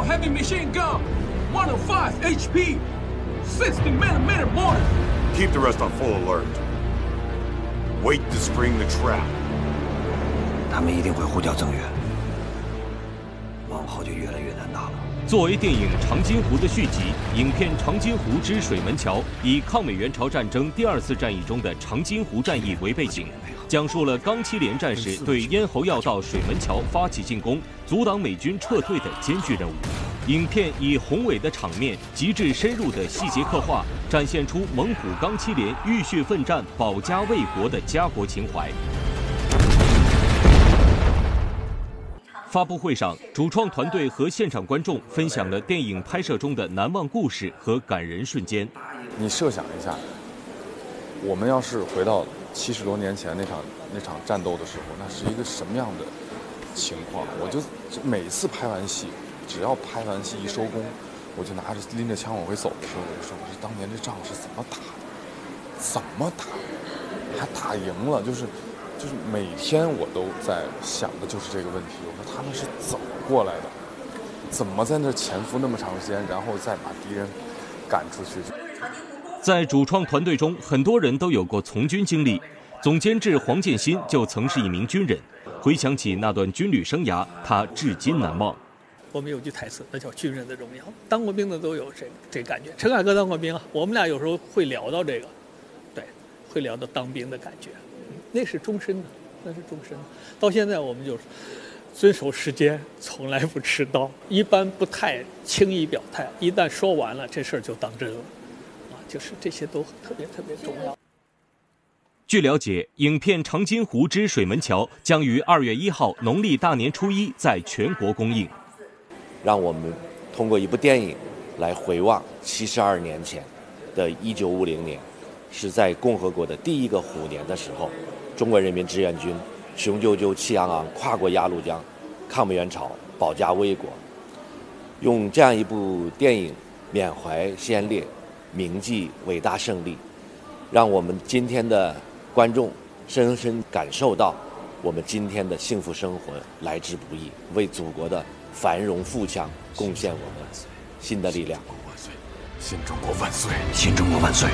Assault heavy machine gun, 105 HP, 60 millimeter mortar. Keep the rest on full alert. Wait to spring the trap. 他们一定会呼叫增援，往 后就越来越难打了。作为电影《长津湖》的续集，影片《长津湖之水门桥》以抗美援朝战争第二次战役中的长津湖战役为背景，讲述了钢七连战士对咽喉要道水门桥发起进攻，阻挡美军撤退的艰巨任务。影片以宏伟的场面、极致深入的细节刻画，展现出猛虎钢七连浴血奋战、保家卫国的家国情怀。发布会上，主创团队和现场观众分享了电影拍摄中的难忘故事和感人瞬间。你设想一下，我们要是回到七十多年前那场那场战斗的时候，那是一个什么样的情况？我就每次拍完戏，只要拍完戏一收工，我就拿着拎着枪往回走的时候，我就说：“我说当年这仗是怎么打的？怎么打？还打赢了？就是。”就是每天我都在想的就是这个问题。我说他们是怎么过来的？怎么在那潜伏那么长时间，然后再把敌人赶出去？在主创团队中，很多人都有过从军经历。总监制黄建新就曾是一名军人，回想起那段军旅生涯，他至今难忘。我们有句台词，那叫“军人的荣耀”。当过兵的都有这这感觉。陈凯歌当过兵啊，我们俩有时候会聊到这个，对，会聊到当兵的感觉。那是终身的，那是终身的。到现在我们就是遵守时间，从来不迟到，一般不太轻易表态。一旦说完了，这事儿就当真了，啊，就是这些都特别特别重要。据了解，影片《长津湖之水门桥》将于二月一号农历大年初一在全国公映。让我们通过一部电影来回望七十二年前的一九五零年，是在共和国的第一个虎年的时候。中国人民志愿军雄赳赳气昂昂跨过鸭绿江，抗美援朝，保家卫国。用这样一部电影缅怀先烈，铭记伟大胜利，让我们今天的观众深深感受到我们今天的幸福生活来之不易，为祖国的繁荣富强贡献我们新的力量。新中国万岁！新中国万岁！